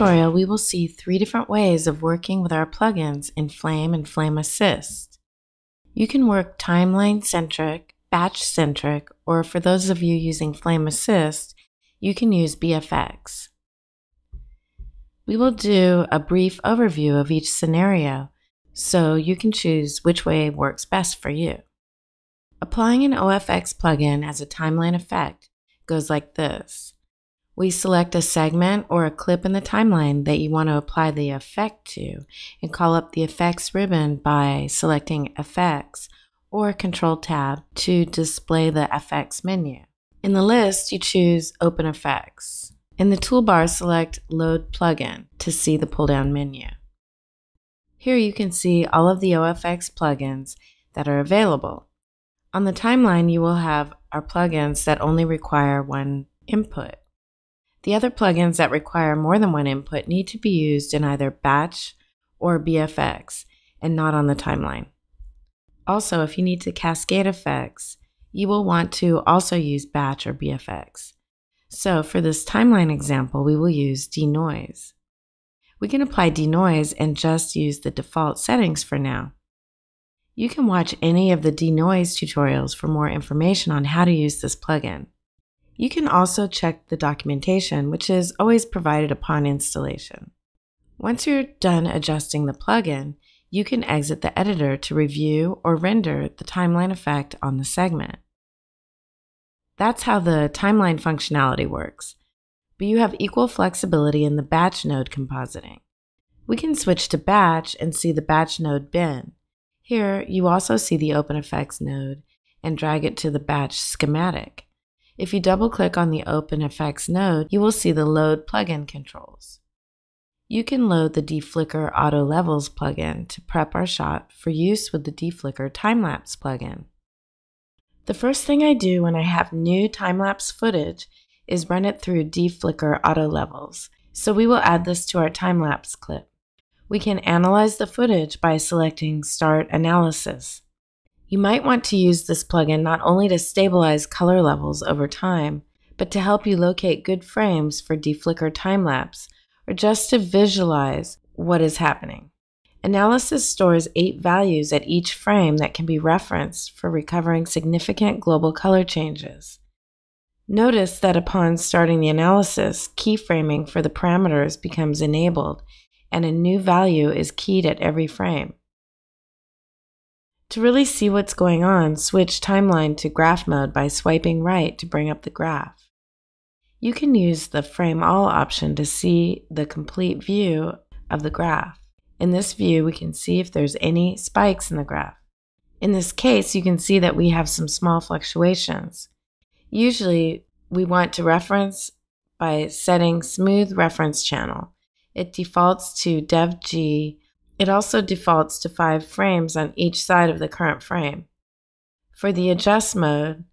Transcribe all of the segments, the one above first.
tutorial, we will see three different ways of working with our plugins in Flame and Flame Assist. You can work timeline centric, batch centric, or for those of you using Flame Assist, you can use BFX. We will do a brief overview of each scenario so you can choose which way works best for you. Applying an OFX plugin as a timeline effect goes like this. We select a segment or a clip in the timeline that you want to apply the effect to and call up the effects ribbon by selecting effects or control tab to display the effects menu. In the list, you choose open effects. In the toolbar, select load plugin to see the pull down menu. Here you can see all of the OFX plugins that are available. On the timeline, you will have our plugins that only require one input. The other plugins that require more than one input need to be used in either batch or BFX and not on the timeline. Also, if you need to cascade effects, you will want to also use batch or BFX. So for this timeline example, we will use denoise. We can apply denoise and just use the default settings for now. You can watch any of the denoise tutorials for more information on how to use this plugin. You can also check the documentation, which is always provided upon installation. Once you're done adjusting the plugin, you can exit the editor to review or render the timeline effect on the segment. That's how the timeline functionality works, but you have equal flexibility in the batch node compositing. We can switch to batch and see the batch node bin. Here, you also see the open effects node and drag it to the batch schematic. If you double click on the OpenEffects node, you will see the Load plugin controls. You can load the DeFlicker Auto Levels plugin to prep our shot for use with the DeFlicker Timelapse plugin. The first thing I do when I have new time-lapse footage is run it through DeFlicker Auto Levels, so we will add this to our time-lapse clip. We can analyze the footage by selecting Start Analysis. You might want to use this plugin not only to stabilize color levels over time, but to help you locate good frames for DeFlicker time-lapse, or just to visualize what is happening. Analysis stores eight values at each frame that can be referenced for recovering significant global color changes. Notice that upon starting the analysis, keyframing for the parameters becomes enabled, and a new value is keyed at every frame. To really see what's going on, switch timeline to graph mode by swiping right to bring up the graph. You can use the Frame All option to see the complete view of the graph. In this view, we can see if there's any spikes in the graph. In this case, you can see that we have some small fluctuations. Usually, we want to reference by setting Smooth Reference Channel. It defaults to DevG it also defaults to five frames on each side of the current frame. For the adjust mode,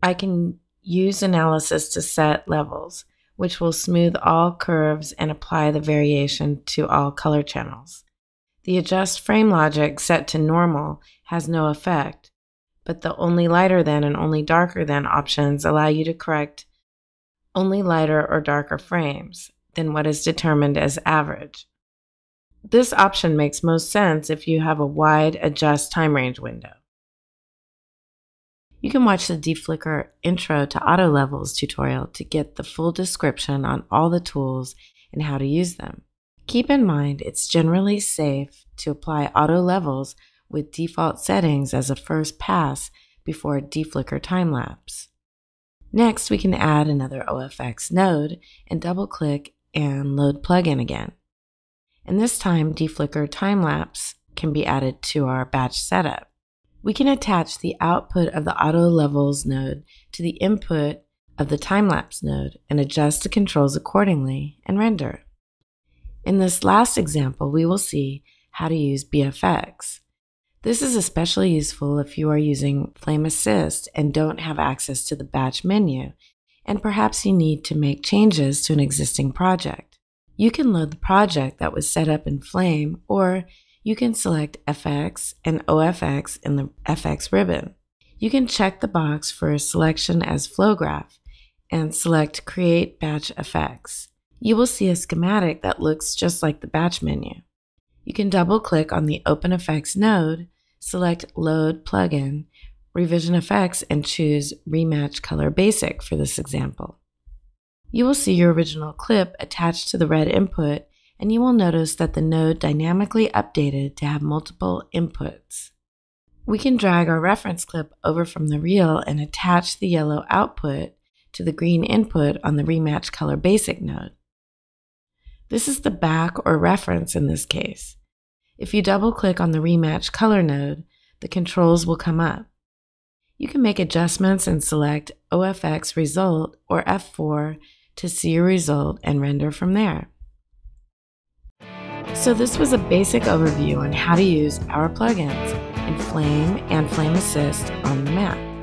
I can use analysis to set levels, which will smooth all curves and apply the variation to all color channels. The adjust frame logic set to normal has no effect, but the only lighter than and only darker than options allow you to correct only lighter or darker frames than what is determined as average. This option makes most sense if you have a wide adjust time range window. You can watch the DeFlicker Intro to Auto Levels tutorial to get the full description on all the tools and how to use them. Keep in mind it's generally safe to apply auto levels with default settings as a first pass before DeFlicker time lapse. Next, we can add another OFX node and double click and load plugin again and this time DeFlicker time-lapse can be added to our batch setup. We can attach the output of the auto levels node to the input of the time-lapse node and adjust the controls accordingly and render. In this last example, we will see how to use BFX. This is especially useful if you are using Flame Assist and don't have access to the batch menu, and perhaps you need to make changes to an existing project. You can load the project that was set up in Flame, or you can select FX and OFX in the FX ribbon. You can check the box for selection as flow graph and select Create Batch Effects. You will see a schematic that looks just like the batch menu. You can double click on the OpenEffects node, select Load Plugin, Revision Effects, and choose Rematch Color Basic for this example. You will see your original clip attached to the red input, and you will notice that the node dynamically updated to have multiple inputs. We can drag our reference clip over from the reel and attach the yellow output to the green input on the Rematch Color Basic node. This is the back or reference in this case. If you double click on the Rematch Color node, the controls will come up. You can make adjustments and select OFX Result or F4 to see your result and render from there. So this was a basic overview on how to use our plugins in Flame and Flame Assist on the Mac.